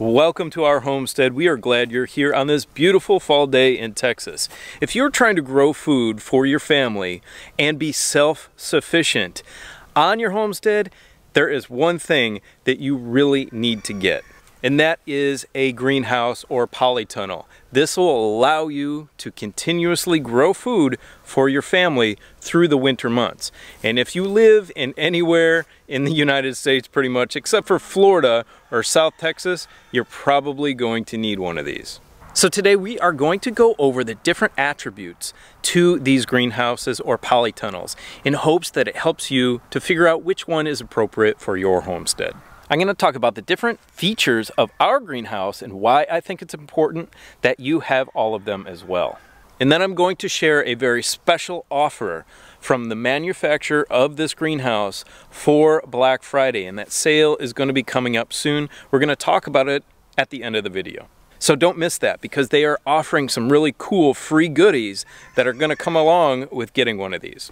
Welcome to our homestead. We are glad you're here on this beautiful fall day in Texas. If you're trying to grow food for your family and be self-sufficient on your homestead, there is one thing that you really need to get and that is a greenhouse or polytunnel. This will allow you to continuously grow food for your family through the winter months. And if you live in anywhere in the United States pretty much, except for Florida or South Texas, you're probably going to need one of these. So today we are going to go over the different attributes to these greenhouses or polytunnels in hopes that it helps you to figure out which one is appropriate for your homestead. I'm going to talk about the different features of our greenhouse and why I think it's important that you have all of them as well. And then I'm going to share a very special offer from the manufacturer of this greenhouse for Black Friday. And that sale is going to be coming up soon. We're going to talk about it at the end of the video. So don't miss that because they are offering some really cool free goodies that are going to come along with getting one of these.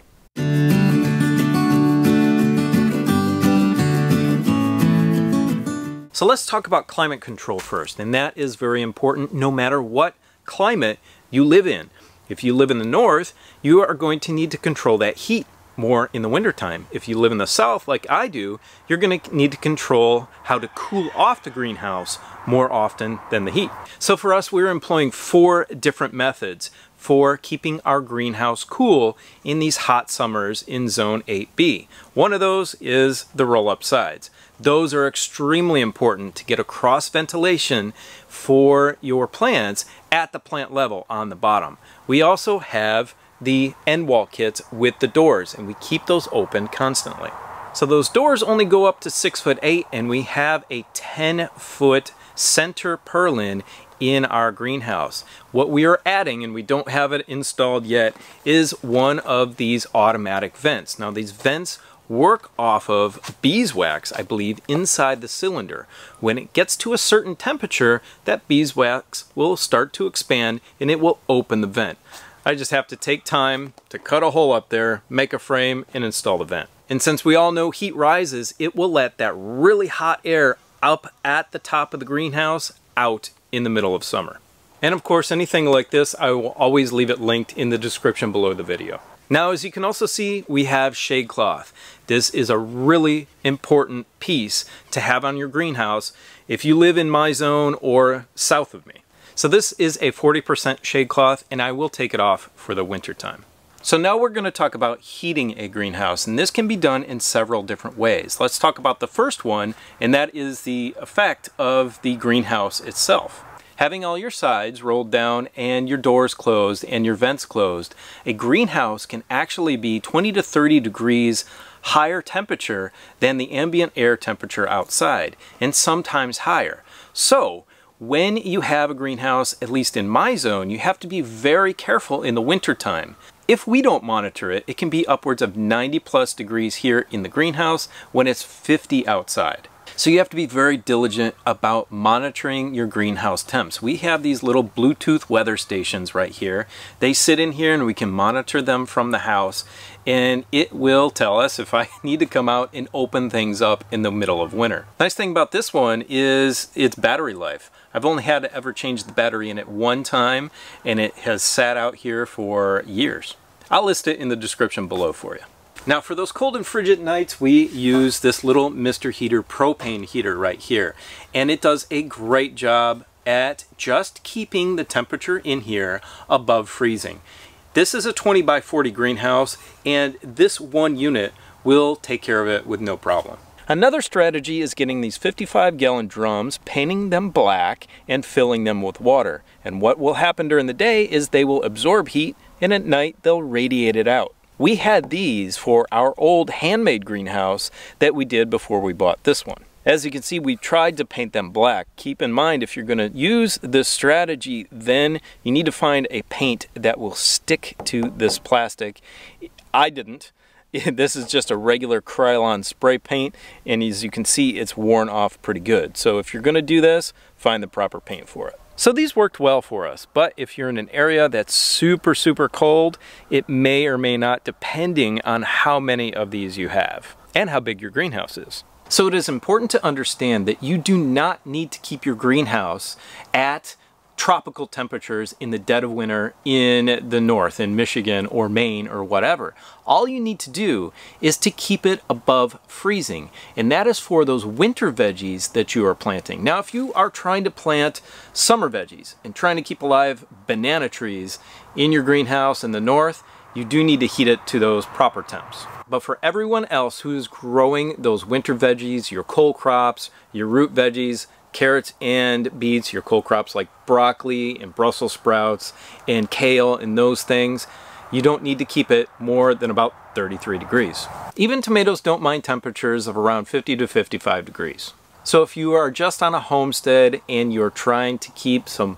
So let's talk about climate control first, and that is very important no matter what climate you live in. If you live in the north, you are going to need to control that heat more in the wintertime. If you live in the south, like I do, you're going to need to control how to cool off the greenhouse more often than the heat. So for us, we're employing four different methods for keeping our greenhouse cool in these hot summers in zone 8B. One of those is the roll-up sides. Those are extremely important to get a cross ventilation for your plants at the plant level on the bottom. We also have the end wall kits with the doors and we keep those open constantly. So those doors only go up to six foot eight and we have a 10 foot center purlin in our greenhouse. What we are adding, and we don't have it installed yet, is one of these automatic vents. Now these vents work off of beeswax, I believe, inside the cylinder. When it gets to a certain temperature, that beeswax will start to expand and it will open the vent. I just have to take time to cut a hole up there, make a frame, and install the vent. And since we all know heat rises, it will let that really hot air up at the top of the greenhouse out in the middle of summer. And of course, anything like this, I will always leave it linked in the description below the video. Now, as you can also see, we have shade cloth. This is a really important piece to have on your greenhouse if you live in my zone or south of me. So this is a 40% shade cloth and I will take it off for the winter time. So now we're going to talk about heating a greenhouse and this can be done in several different ways. Let's talk about the first one and that is the effect of the greenhouse itself. Having all your sides rolled down and your doors closed and your vents closed, a greenhouse can actually be 20 to 30 degrees higher temperature than the ambient air temperature outside, and sometimes higher. So, when you have a greenhouse, at least in my zone, you have to be very careful in the wintertime. If we don't monitor it, it can be upwards of 90 plus degrees here in the greenhouse when it's 50 outside. So you have to be very diligent about monitoring your greenhouse temps. We have these little Bluetooth weather stations right here. They sit in here and we can monitor them from the house and it will tell us if I need to come out and open things up in the middle of winter. Nice thing about this one is its battery life. I've only had to ever change the battery in it one time and it has sat out here for years. I'll list it in the description below for you. Now for those cold and frigid nights, we use this little Mr. Heater propane heater right here. And it does a great job at just keeping the temperature in here above freezing. This is a 20 by 40 greenhouse and this one unit will take care of it with no problem. Another strategy is getting these 55 gallon drums, painting them black, and filling them with water. And what will happen during the day is they will absorb heat and at night they'll radiate it out. We had these for our old handmade greenhouse that we did before we bought this one. As you can see, we tried to paint them black. Keep in mind, if you're gonna use this strategy, then you need to find a paint that will stick to this plastic. I didn't. This is just a regular Krylon spray paint, and as you can see, it's worn off pretty good. So if you're gonna do this, find the proper paint for it. So these worked well for us, but if you're in an area that's super, super cold, it may or may not, depending on how many of these you have and how big your greenhouse is. So it is important to understand that you do not need to keep your greenhouse at tropical temperatures in the dead of winter in the north, in Michigan or Maine or whatever. All you need to do is to keep it above freezing, and that is for those winter veggies that you are planting. Now, if you are trying to plant summer veggies and trying to keep alive banana trees in your greenhouse in the north, you do need to heat it to those proper temps. But for everyone else who's growing those winter veggies, your cole crops, your root veggies, carrots and beets, your cole crops like broccoli and Brussels sprouts and kale and those things, you don't need to keep it more than about 33 degrees. Even tomatoes don't mind temperatures of around 50 to 55 degrees. So if you are just on a homestead and you're trying to keep some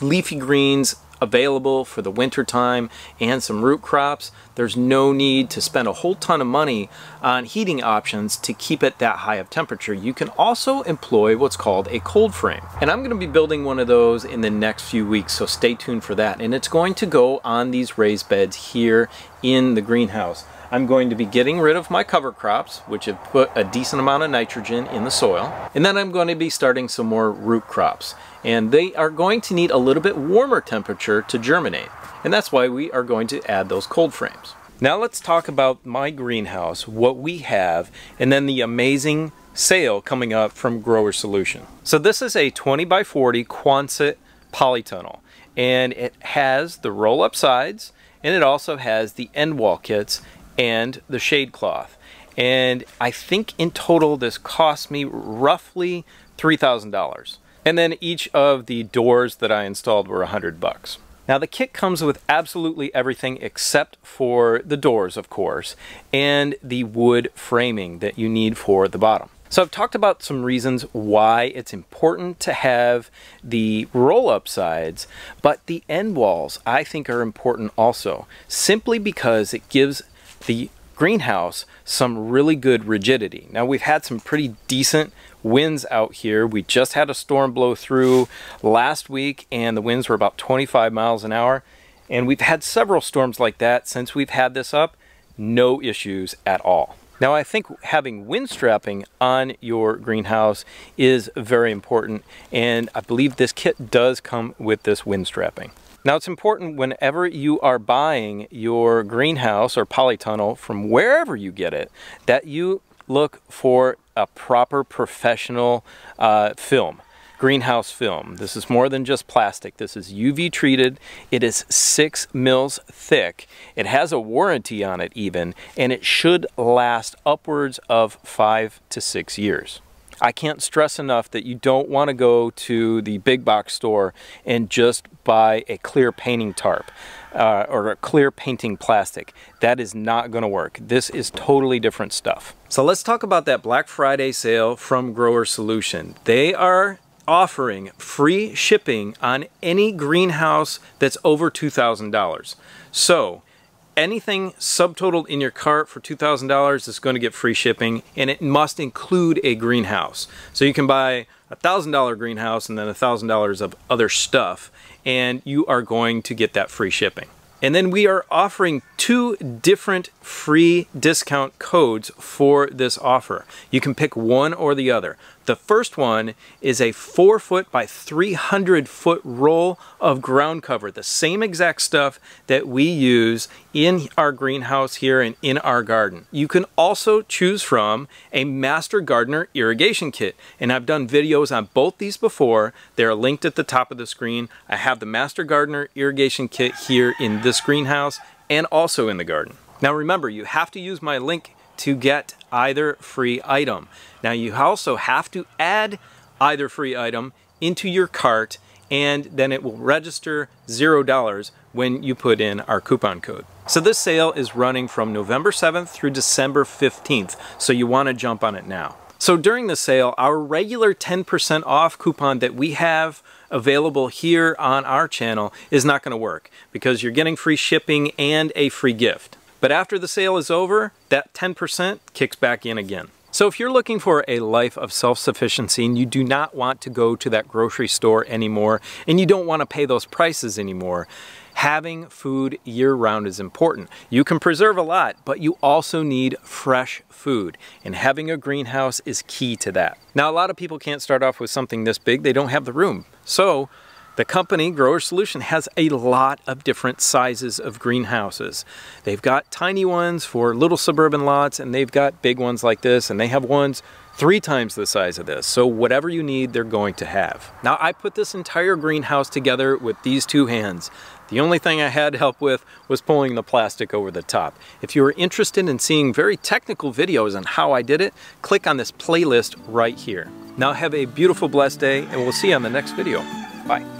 leafy greens available for the winter time and some root crops, there's no need to spend a whole ton of money on heating options to keep it that high of temperature. You can also employ what's called a cold frame. And I'm gonna be building one of those in the next few weeks, so stay tuned for that. And it's going to go on these raised beds here in the greenhouse. I'm going to be getting rid of my cover crops, which have put a decent amount of nitrogen in the soil. And then I'm going to be starting some more root crops. And they are going to need a little bit warmer temperature to germinate. And that's why we are going to add those cold frames. Now let's talk about my greenhouse, what we have, and then the amazing sale coming up from Growers Solution. So this is a 20 by 40 Quonset polytunnel and it has the roll up sides and it also has the end wall kits and the shade cloth. And I think in total this cost me roughly $3,000. And then each of the doors that I installed were 100 bucks. Now the kit comes with absolutely everything except for the doors, of course, and the wood framing that you need for the bottom. So I've talked about some reasons why it's important to have the roll-up sides, but the end walls I think are important also, simply because it gives the greenhouse some really good rigidity. Now we've had some pretty decent winds out here. We just had a storm blow through last week and the winds were about 25 miles an hour. And we've had several storms like that since we've had this up. No issues at all. Now I think having wind strapping on your greenhouse is very important and I believe this kit does come with this wind strapping. Now it's important whenever you are buying your greenhouse or polytunnel from wherever you get it, that you look for a proper professional uh, film greenhouse film. This is more than just plastic. This is UV treated. It is six mils thick. It has a warranty on it even, and it should last upwards of five to six years. I can't stress enough that you don't want to go to the big box store and just buy a clear painting tarp uh, or a clear painting plastic. That is not going to work. This is totally different stuff. So let's talk about that Black Friday sale from Growers Solution. They are offering free shipping on any greenhouse that's over $2,000. So anything subtotaled in your cart for $2,000 is going to get free shipping and it must include a greenhouse. So you can buy a $1,000 greenhouse and then a $1,000 of other stuff and you are going to get that free shipping. And then we are offering two different free discount codes for this offer. You can pick one or the other. The first one is a 4 foot by 300 foot roll of ground cover, the same exact stuff that we use in our greenhouse here and in our garden. You can also choose from a Master Gardener irrigation kit, and I've done videos on both these before. They're linked at the top of the screen. I have the Master Gardener irrigation kit here in this greenhouse and also in the garden. Now remember, you have to use my link to get either free item. Now you also have to add either free item into your cart and then it will register $0 when you put in our coupon code. So this sale is running from November 7th through December 15th, so you want to jump on it now. So during the sale, our regular 10% off coupon that we have available here on our channel is not going to work because you're getting free shipping and a free gift. But after the sale is over, that 10% kicks back in again. So if you're looking for a life of self-sufficiency and you do not want to go to that grocery store anymore and you don't want to pay those prices anymore, having food year-round is important. You can preserve a lot, but you also need fresh food, and having a greenhouse is key to that. Now, a lot of people can't start off with something this big. They don't have the room. So the company, Growers Solution, has a lot of different sizes of greenhouses. They've got tiny ones for little suburban lots, and they've got big ones like this, and they have ones three times the size of this. So whatever you need, they're going to have. Now, I put this entire greenhouse together with these two hands. The only thing I had help with was pulling the plastic over the top. If you are interested in seeing very technical videos on how I did it, click on this playlist right here. Now have a beautiful, blessed day, and we'll see you on the next video. Bye.